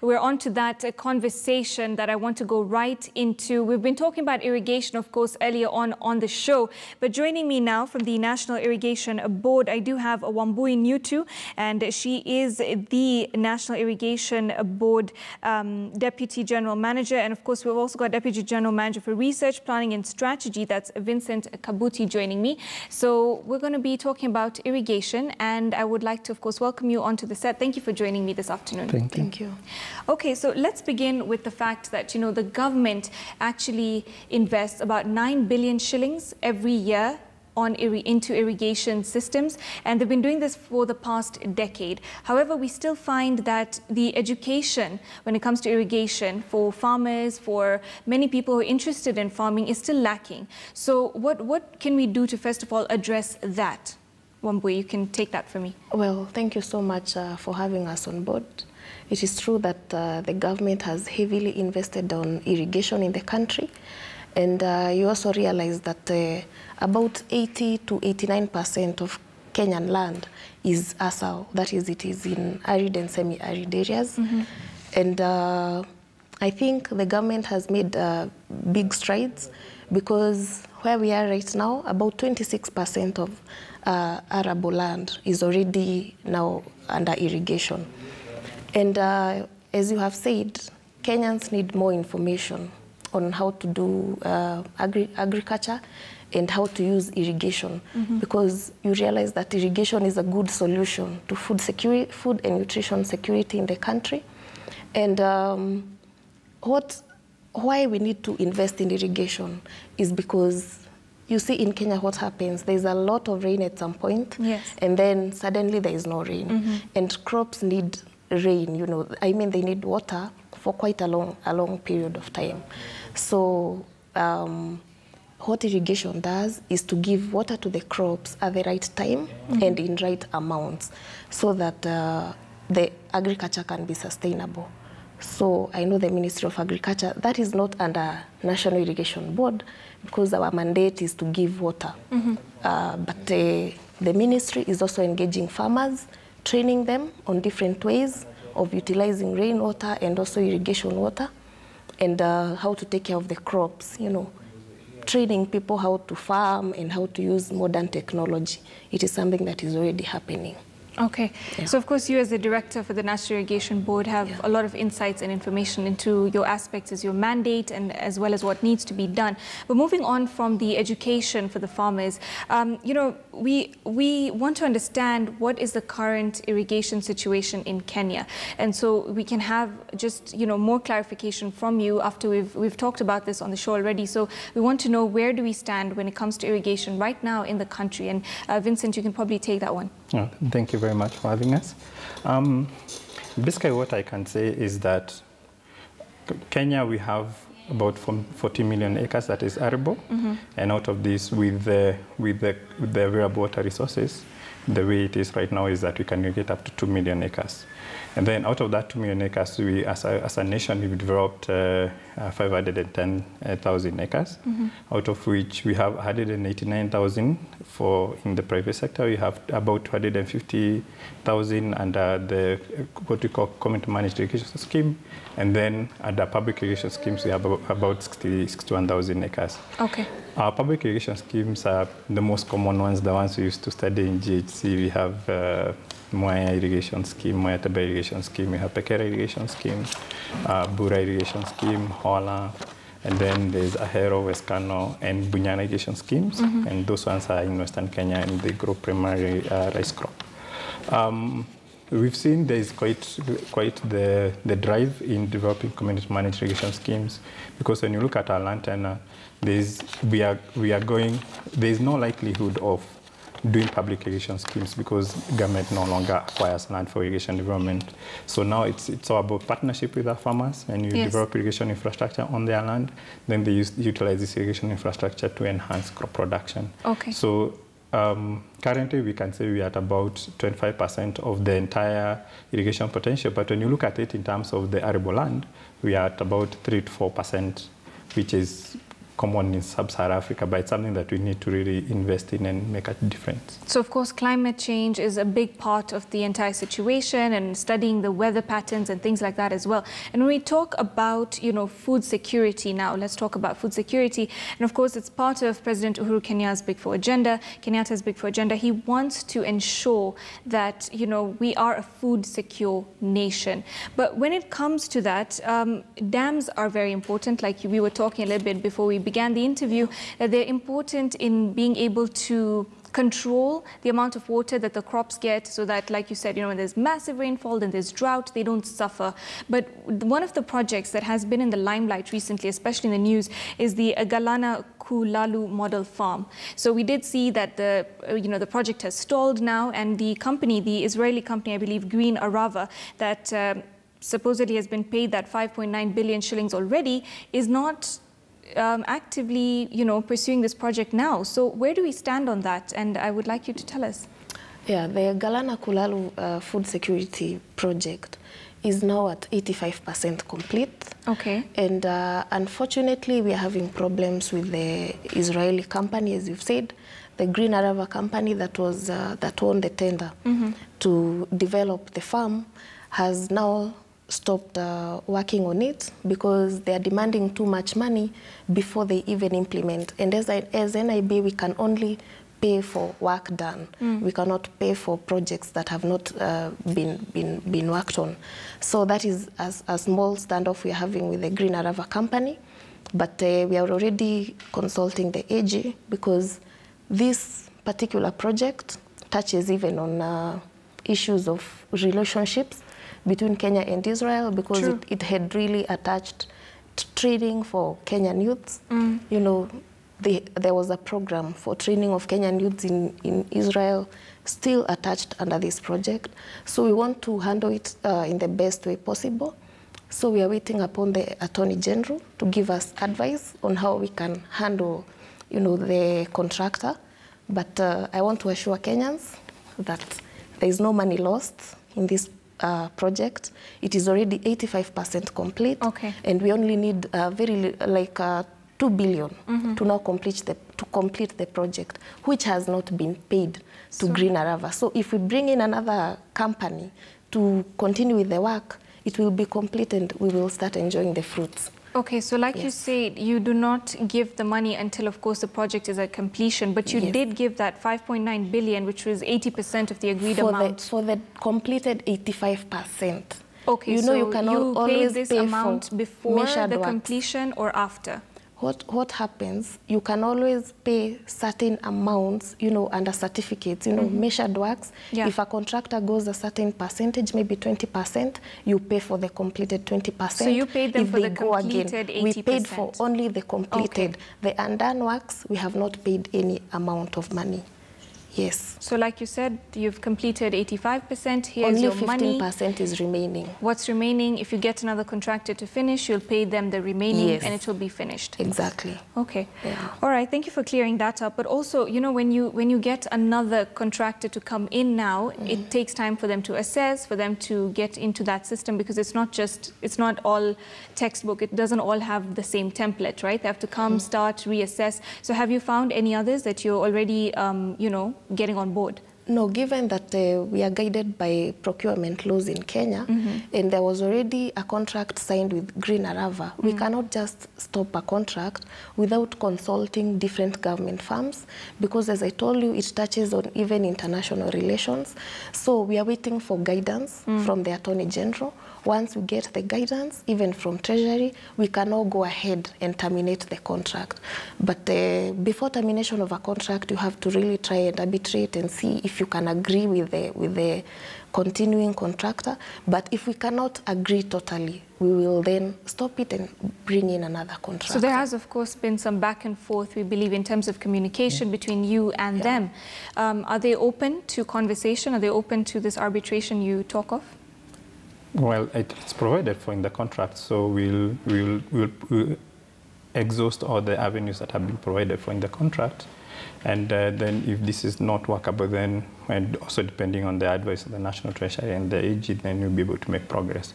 We're on to that uh, conversation that I want to go right into. We've been talking about irrigation, of course, earlier on on the show. But joining me now from the National Irrigation Board, I do have a Wambui Nyutu, and she is the National Irrigation Board um, Deputy General Manager. And of course, we've also got Deputy General Manager for Research, Planning and Strategy. That's Vincent Kabuti joining me. So we're going to be talking about irrigation, and I would like to, of course, welcome you onto the set. Thank you for joining me this afternoon. Thank you. Thank you. Okay, so let's begin with the fact that, you know, the government actually invests about 9 billion shillings every year on into irrigation systems, and they've been doing this for the past decade. However, we still find that the education when it comes to irrigation for farmers, for many people who are interested in farming, is still lacking. So, what, what can we do to, first of all, address that? Wambui, you can take that for me. Well, thank you so much uh, for having us on board. It is true that uh, the government has heavily invested on irrigation in the country. And uh, you also realize that uh, about 80 to 89% of Kenyan land is ASAL. That is, it is in arid and semi-arid areas. Mm -hmm. And uh, I think the government has made uh, big strides because where we are right now, about 26% of uh, arable land is already now under irrigation. And uh, as you have said, Kenyans need more information on how to do uh, agri agriculture and how to use irrigation mm -hmm. because you realize that irrigation is a good solution to food security, food and nutrition security in the country. And um, what, why we need to invest in irrigation is because you see in Kenya what happens. There's a lot of rain at some point, yes. and then suddenly there is no rain. Mm -hmm. And crops need rain, you know, I mean they need water for quite a long, a long period of time. So um, what irrigation does is to give water to the crops at the right time mm -hmm. and in right amounts so that uh, the agriculture can be sustainable. So I know the Ministry of Agriculture, that is not under National Irrigation Board because our mandate is to give water. Mm -hmm. uh, but uh, the ministry is also engaging farmers, training them on different ways of utilizing rainwater and also irrigation water and uh, how to take care of the crops, you know, training people how to farm and how to use modern technology. It is something that is already happening. Okay. Yeah. So, of course, you as the director for the National Irrigation Board have yeah. a lot of insights and information into your aspects as your mandate and as well as what needs to be done. But moving on from the education for the farmers, um, you know, we, we want to understand what is the current irrigation situation in Kenya. And so we can have just, you know, more clarification from you after we've, we've talked about this on the show already. So we want to know where do we stand when it comes to irrigation right now in the country. And uh, Vincent, you can probably take that one. Oh, thank you very much for having us. Um, basically, what I can say is that Kenya, we have about 40 million acres that is arable, mm -hmm. and out of this, with the, with, the, with the available water resources, the way it is right now is that we can get up to 2 million acres. And then out of that 2 million acres, we, as a, as a nation, we've developed uh, uh, 510,000 acres, mm -hmm. out of which we have 189,000 for in the private sector. We have about 250,000 under the what we call community managed irrigation scheme, and then under public irrigation schemes we have about 60, 61,000 acres. Okay. Our public irrigation schemes are the most common ones, the ones we used to study in GHC. We have uh, Mwea irrigation scheme, Mwea Taba irrigation scheme, we have Perkerra irrigation scheme, uh, Bura irrigation scheme, Hola, and then there's Ahero, West Kano, and Bunyala irrigation schemes, mm -hmm. and those ones are in Western Kenya and they grow primary uh, rice crop. Um, we've seen there's quite quite the the drive in developing community managed irrigation schemes because when you look at our land tenure, there's we are we are going there's no likelihood of doing public irrigation schemes because government no longer acquires land for irrigation development. So now it's, it's all about partnership with our farmers and you yes. develop irrigation infrastructure on their land. Then they use, utilize this irrigation infrastructure to enhance crop production. Okay. So um, currently we can say we are at about 25% of the entire irrigation potential. But when you look at it in terms of the arable land, we are at about 3 to 4%, which is common in sub-Saharan Africa, but it's something that we need to really invest in and make a difference. So, of course, climate change is a big part of the entire situation and studying the weather patterns and things like that as well. And when we talk about, you know, food security now, let's talk about food security. And of course, it's part of President Uhuru Kenyatta's Big Four agenda, Kenyatta's Big Four agenda. He wants to ensure that, you know, we are a food secure nation. But when it comes to that, um, dams are very important, like we were talking a little bit before we began the interview, that they're important in being able to control the amount of water that the crops get so that, like you said, you know, when there's massive rainfall, and there's drought, they don't suffer. But one of the projects that has been in the limelight recently, especially in the news, is the Galana Kulalu model farm. So we did see that the, you know, the project has stalled now and the company, the Israeli company, I believe, Green Arava, that um, supposedly has been paid that 5.9 billion shillings already, is not um, actively, you know, pursuing this project now. So where do we stand on that? And I would like you to tell us. Yeah, the Galana Kulalu uh, food security project is now at 85% complete. Okay. And uh, unfortunately, we are having problems with the Israeli company, as you've said, the Green Arava company that was uh, that won the tender mm -hmm. to develop the farm has now stopped uh, working on it because they are demanding too much money before they even implement. And as, I, as NIB, we can only pay for work done. Mm. We cannot pay for projects that have not uh, been, been, been worked on. So that is a, a small standoff we're having with the Green Arava company. But uh, we are already consulting the AG because this particular project touches even on uh, issues of relationships between Kenya and Israel because it, it, had really attached training for Kenyan youths. Mm. You know, the, there was a program for training of Kenyan youths in, in Israel still attached under this project. So we want to handle it uh, in the best way possible. So we are waiting upon the Attorney General to give us advice on how we can handle, you know, the contractor. But uh, I want to assure Kenyans that there is no money lost in this uh, project. It is already 85% complete. Okay. And we only need uh, very like uh, 2 billion mm -hmm. to now complete the to complete the project, which has not been paid to so. Green Arava. So if we bring in another company to continue with the work, it will be complete and we will start enjoying the fruits. Okay, so like yes. you said, you do not give the money until, of course, the project is at completion, but you yes. did give that 5.9 billion, which was 80% of the agreed for amount. The, for the completed 85%. Okay, you know, so you can you always pay this pay amount before the completion or after? What, what happens, you can always pay certain amounts, you know, under certificates, you know, mm -hmm. measured works. Yeah. If a contractor goes a certain percentage, maybe 20%, you pay for the completed 20%. So you paid them if for the completed again, 80%? We paid for only the completed. Okay. The undone works, we have not paid any amount of money. Yes. So like you said, you've completed 85%. Here's Only your money. Only 15% is remaining. What's remaining, if you get another contractor to finish, you'll pay them the remaining yes. and it will be finished. Exactly. Okay. Yeah. All right. Thank you for clearing that up. But also, you know, when you when you get another contractor to come in now, mm. it takes time for them to assess, for them to get into that system because it's not just, it's not all textbook. It doesn't all have the same template, right? They have to come, mm. start, reassess. So have you found any others that you're already, um, you know, getting on board? No, given that uh, we are guided by procurement laws in Kenya, mm -hmm. and there was already a contract signed with Green Arava, mm -hmm. we cannot just stop a contract without consulting different government firms, because as I told you, it touches on even international relations. So we are waiting for guidance mm. -hmm. from the Attorney General once we get the guidance, even from Treasury, we can now go ahead and terminate the contract. But uh, before termination of a contract, you have to really try and arbitrate and see if you can agree with the, with the continuing contractor. But if we cannot agree totally, we will then stop it and bring in another contractor. So there has, of course, been some back and forth, we believe, in terms of communication between you and yeah. them. Um, are they open to conversation? Are they open to this arbitration you talk of? Well, it's provided for in the contract, so we'll, we'll, we'll, we'll exhaust all the avenues that have been provided for in the contract. And uh, then if this is not workable, then, and also depending on the advice of the National Treasury and the AG, then we'll be able to make progress.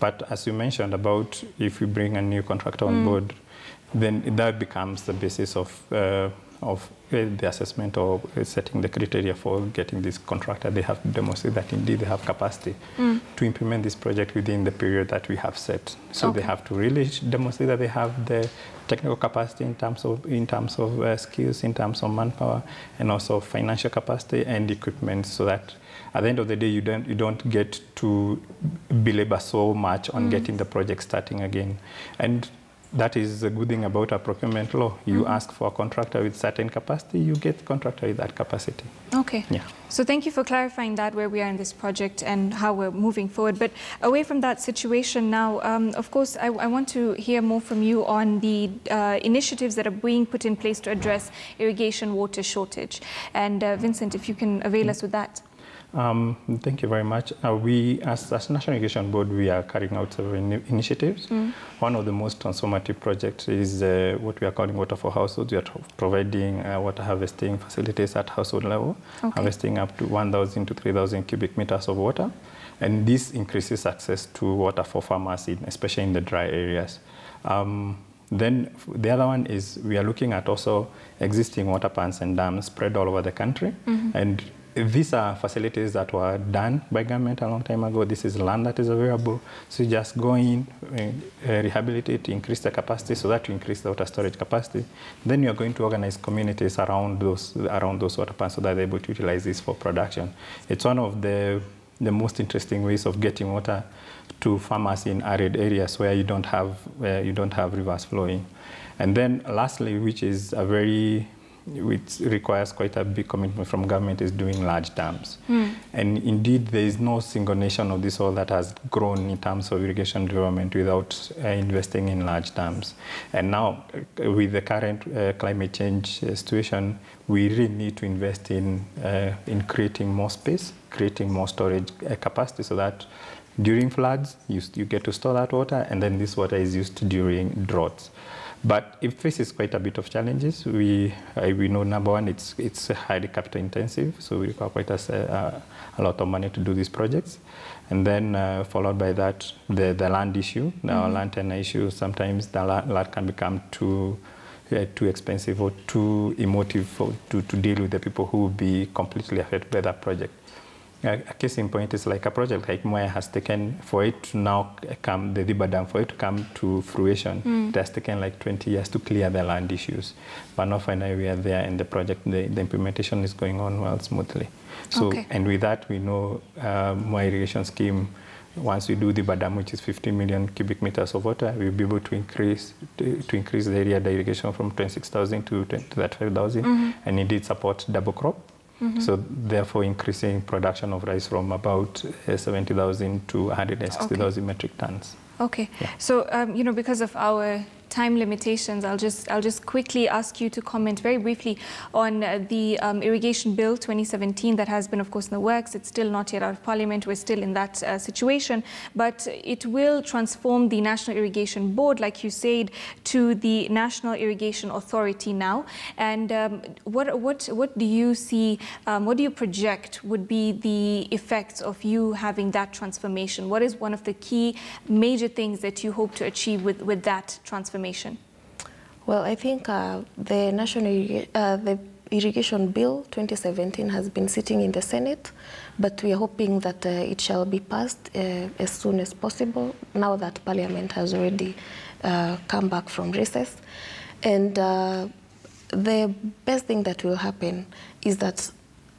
But as you mentioned about if we bring a new contractor on mm. board, then that becomes the basis of uh, of uh, the assessment or setting the criteria for getting this contractor. They have to demonstrate that indeed they have capacity mm. to implement this project within the period that we have set. So okay. they have to really demonstrate that they have the technical capacity in terms of in terms of uh, skills, in terms of manpower, and also financial capacity and equipment, so that at the end of the day, you don't you don't get to belabor so much on mm. getting the project starting again, and that is a good thing about a procurement law. You mm -hmm. ask for a contractor with certain capacity, you get contractor with that capacity. Okay. Yeah. So thank you for clarifying that where we are in this project and how we're moving forward. But away from that situation now, um, of course, I, I, want to hear more from you on the uh, initiatives that are being put in place to address irrigation water shortage. And uh, Vincent, if you can avail us with that. Um, thank you very much. Uh, we, as, as National Irrigation Board, we are carrying out several in initiatives. Mm. One of the most transformative projects is uh, what we are calling Water for Households. We are providing uh, water harvesting facilities at household level, okay. harvesting up to 1,000 to 3,000 cubic meters of water. And this increases access to water for farmers, in, especially in the dry areas. Um, then the other one is we are looking at also existing water ponds and dams spread all over the country. Mm -hmm. And these are facilities that were done by government a long time ago. This is land that is available. So you just go in, uh, rehabilitate, increase the capacity so that you increase the water storage capacity. Then you are going to organize communities around those, around those water plants so that they're able to utilize this for production. It's one of the, the most interesting ways of getting water to farmers in arid areas where you don't have, where you don't have rivers flowing. And then lastly, which is a very which requires quite a big commitment from government is doing large dams. Mm. And indeed, there is no single nation of this world that has grown in terms of irrigation development without uh, investing in large dams. And now, uh, with the current uh, climate change uh, situation, we really need to invest in, uh, in creating more space, creating more storage uh, capacity so that during floods, you, you get to store that water, and then this water is used during droughts. But it faces quite a bit of challenges. We, uh, we know number one, it's, it's highly capital intensive, so we require quite a, a lot of money to do these projects. And then uh, followed by that, the, the land issue, the mm -hmm. land tenure issue. Sometimes the land can become too, uh, too expensive or too emotive for, to, to deal with the people who will be completely affected by that project a, case in point is like a project like Mwea has taken, for it to now come, the Thiba Dam, for it to come to fruition, mm. it has taken like 20 years to clear the land issues. But now finally we are there and the project, the, the implementation is going on well smoothly. So, okay. and with that we know uh, Mwea irrigation scheme, once we do the Thiba Dam, which is 15 million cubic meters of water, we'll be able to increase to, to increase the area irrigation from 26,000 to, to 35,000, mm -hmm. and indeed support double crop. Mm -hmm. So therefore increasing production of rice from about uh, 70,000 to 160,000 okay. metric tons. Okay. Yeah. So, um, you know, because of our time limitations, I'll just I'll just quickly ask you to comment very briefly on uh, the um, irrigation bill 2017 that has been, of course, in the works. It's still not yet out of Parliament. We're still in that uh, situation, but it will transform the National Irrigation Board, like you said, to the National Irrigation Authority now. And um, what what what do you see? Um, what do you project would be the effects of you having that transformation? What is one of the key major things that you hope to achieve with with that transformation? Transformation? Well, I think uh, the national uh, the irrigation bill 2017 has been sitting in the Senate, but we are hoping that uh, it shall be passed uh, as soon as possible. Now that Parliament has already uh, come back from recess, and uh, the best thing that will happen is that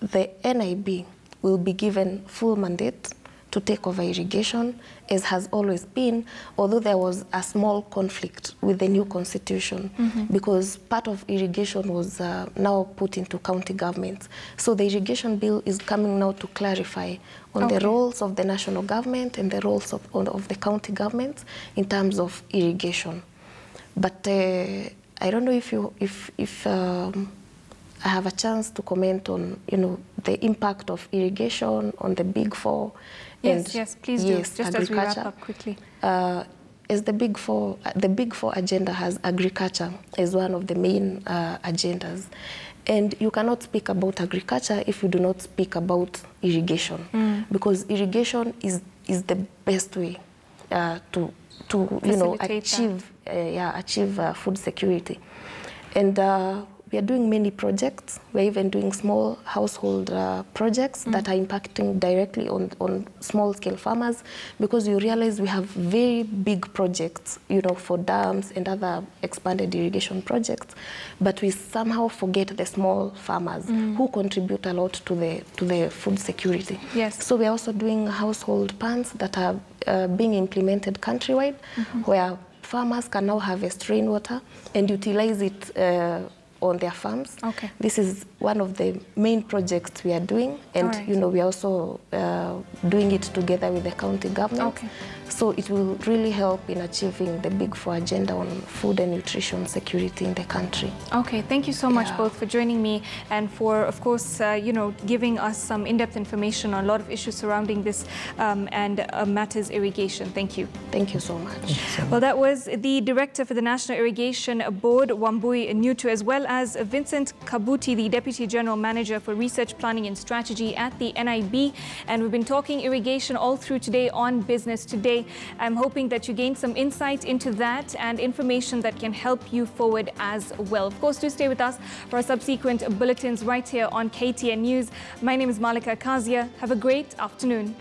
the NIB will be given full mandate to take over irrigation, as has always been, although there was a small conflict with the new constitution, mm -hmm. because part of irrigation was uh, now put into county governments. So the irrigation bill is coming now to clarify on okay. the roles of the national government and the roles of, of the county governments in terms of irrigation. But uh, I don't know if you, if, if um, I have a chance to comment on, you know, the impact of irrigation on the big four Yes, yes, please do. Yes, Just as we wrap up quickly. Uh, as the big four, the big four agenda has agriculture as one of the main uh, agendas. And you cannot speak about agriculture if you do not speak about irrigation, mm. because irrigation is, is the best way uh, to to you know achieve uh, yeah achieve uh, food security, and uh, we are doing many projects. We're even doing small household uh, projects mm. that are impacting directly on, on small scale farmers because you realize we have very big projects, you know, for dams and other expanded irrigation projects, but we somehow forget the small farmers mm. who contribute a lot to the, to the food security. Yes. So we're also doing household plans that are uh, being implemented countrywide mm -hmm. where farmers can now harvest rainwater and utilize it uh, on their farms. Okay. This is one of the main projects we are doing, and right. you know we are also uh, doing it together with the county government. Okay. So it will really help in achieving the Big Four agenda on food and nutrition security in the country. Okay, thank you so much both for joining me and for, of course, uh, you know, giving us some in-depth information on a lot of issues surrounding this um, and uh, matters irrigation. Thank you. Thank you so much. Well, that was the director for the National Irrigation Board, Wambui Nyutu, as well as Vincent Kabuti, the Deputy General Manager for Research, Planning and Strategy at the NIB. And we've been talking irrigation all through today on Business Today. I'm hoping that you gain some insight into that and information that can help you forward as well. Of course, do stay with us for our subsequent bulletins right here on KTN News. My name is Malika Kaazia. Have a great afternoon.